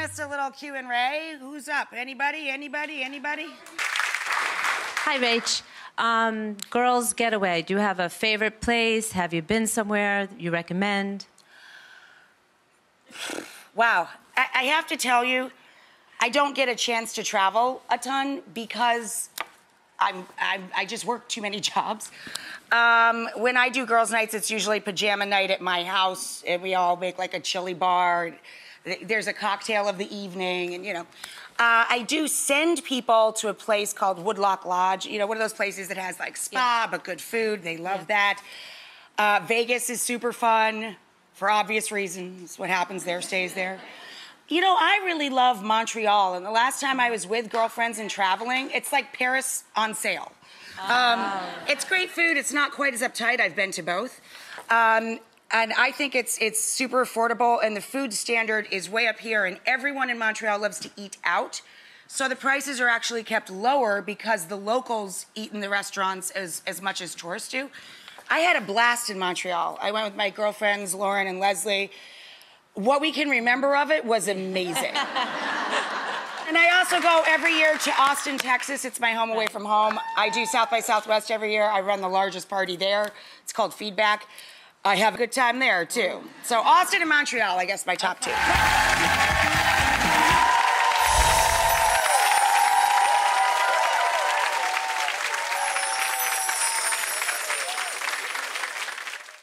missed a little Q and Ray. Who's up? Anybody? Anybody? Anybody? Hi, Rach. Um, girls Getaway. Do you have a favorite place? Have you been somewhere you recommend? Wow. I, I have to tell you, I don't get a chance to travel a ton because I'm, I'm I just work too many jobs. Um, when I do girls' nights, it's usually pajama night at my house, and we all make like a chili bar. There's a cocktail of the evening, and you know. Uh, I do send people to a place called Woodloch Lodge. You know, one of those places that has like spa but good food. They love Yeah. that. Uh, Vegas is super fun for obvious reasons. What happens there stays there. You know, I really love Montreal, and the last time I was with girlfriends and traveling, it's like Paris on sale. Um, it's great food. It's not quite as uptight. I've been to both, um, and I think it's it's super affordable. And the food standard is way up here. And everyone in Montreal loves to eat out, so the prices are actually kept lower because the locals eat in the restaurants as as much as tourists do. I had a blast in Montreal. I went with my girlfriends Lauren and Leslie. What we can remember of it was amazing. And I also go every year to Austin, Texas. It's my home away from home. I do South by Southwest every year. I run the largest party there. It's called Feedback. I have a good time there too. So Austin and Montreal, I guess, my top two.